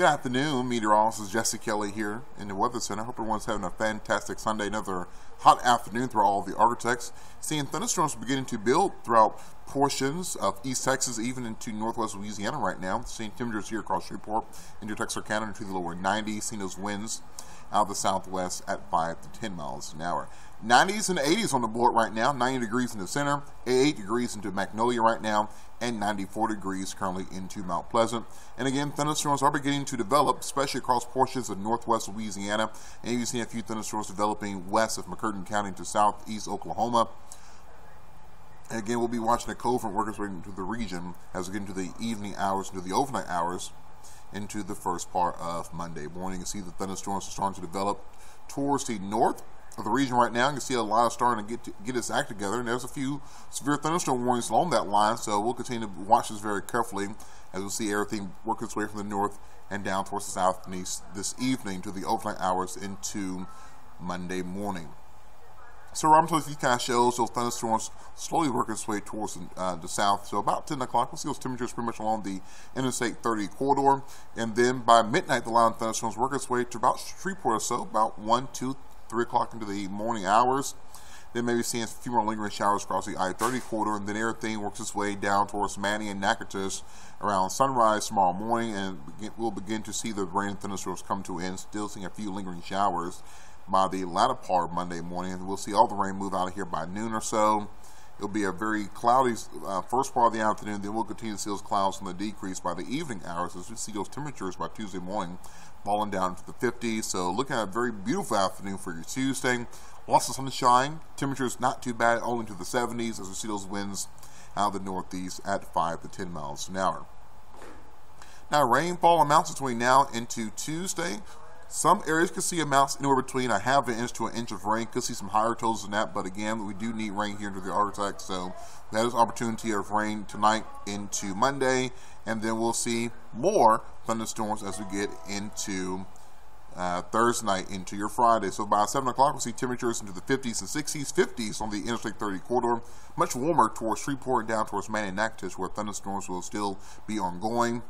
Good afternoon, meteorologist Jesse Kelly here in the Weather Center. Hope everyone's having a fantastic Sunday. Another hot afternoon throughout all the ArkLaTex. Seeing thunderstorms beginning to build throughout portions of East Texas, even into northwest Louisiana right now. Seeing temperatures here across Shreveport into Texarkana into the lower 90s. Seeing those winds out of the southwest at 5 to 10 miles an hour. 90s and 80s on the board right now. 90 degrees in the center, 88 degrees into Magnolia right now, and 94 degrees currently into Mount Pleasant. And again, thunderstorms are beginning to develop, especially across portions of northwest Louisiana. And you've seen a few thunderstorms developing west of McCurtain County to southeast Oklahoma. And again, we'll be watching the covert workers way into the region as we get into the evening hours, into the overnight hours, into the first part of Monday morning. You can see the thunderstorms are starting to develop towards the north of the region right now. You can see a lot of starting to get to, get its act together, and there's a few severe thunderstorm warnings along that line. So we'll continue to watch this very carefully as we'll see everything work its way from the north and down towards the south and east this evening to the overnight hours into Monday morning. So around these kind of shows those thunderstorms slowly working its way towards uh, the south. So about 10 o'clock, we'll see those temperatures pretty much along the Interstate 30 corridor. And then by midnight, the line of thunderstorms work its way to about Shreveport or so, about 1, 2, 3 o'clock into the morning hours. Then maybe seeing a few more lingering showers across the I-30 corridor, and then everything works its way down towards Many and Natchitoches around sunrise tomorrow morning, and we'll begin to see the rain and thunderstorms come to an end. Still seeing a few lingering showers by the latter part of Monday morning, we'll see all the rain move out of here by noon or so. It'll be a very cloudy uh, first part of the afternoon. Then we'll continue to see those clouds on the decrease by the evening hours as we see those temperatures by Tuesday morning falling down to the 50s. So looking at a very beautiful afternoon for your Tuesday. Lots of sunshine. Temperatures not too bad, only to the 70s as we see those winds out of the northeast at 5 to 10 miles an hour. Now rainfall amounts between now into Tuesday some areas could see amounts anywhere between a half an inch to an inch of rain. Could see some higher totals than that, but again, we do need rain here into the ArkLaTex. So that is opportunity of rain tonight into Monday, and then we'll see more thunderstorms as we get into uh, Thursday night into your Friday. So by 7 o'clock, we'll see temperatures into the 50s and 60s, 50s on the Interstate 30 corridor. Much warmer towards Shreveport and down towards Manning and where thunderstorms will still be ongoing.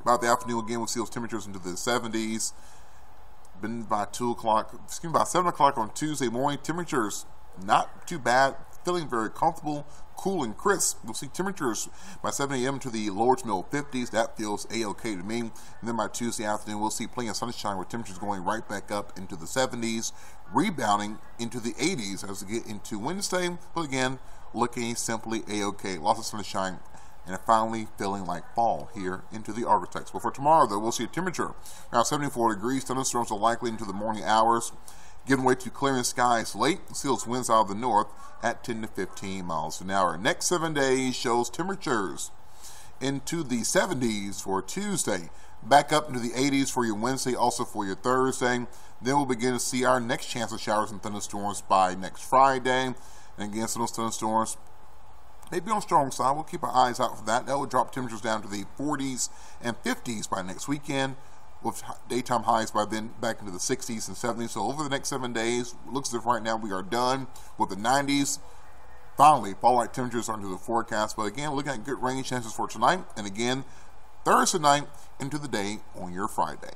About the afternoon, again, we'll see those temperatures into the 70s been by 2 o'clock, excuse me, by 7 o'clock on Tuesday morning. Temperatures not too bad, feeling very comfortable, cool and crisp. We'll see temperatures by 7 a.m. to the lower to middle 50s. That feels a-okay to me. And then by Tuesday afternoon, we'll see plenty of sunshine with temperatures going right back up into the 70s, rebounding into the 80s as we get into Wednesday. But again, looking simply a-okay. Lots of sunshine and finally feeling like fall here into the ArkLaTex. But for tomorrow, though, we'll see a temperature around 74 degrees. Thunderstorms are likely into the morning hours, giving way to clearing skies late. Seals winds out of the north at 10 to 15 miles an hour. Next seven days shows temperatures into the 70s for Tuesday. Back up into the 80s for your Wednesday, also for your Thursday. Then we'll begin to see our next chance of showers and thunderstorms by next Friday. And again, some thunderstorms maybe on strong side. We'll keep our eyes out for that. That will drop temperatures down to the 40s and 50s by next weekend, with daytime highs by then back into the 60s and 70s. So over the next seven days, looks as if right now we are done with the 90s. Finally, fall like temperatures are into the forecast. But again, looking at good rain chances for tonight. And again, Thursday night into the day on your Friday.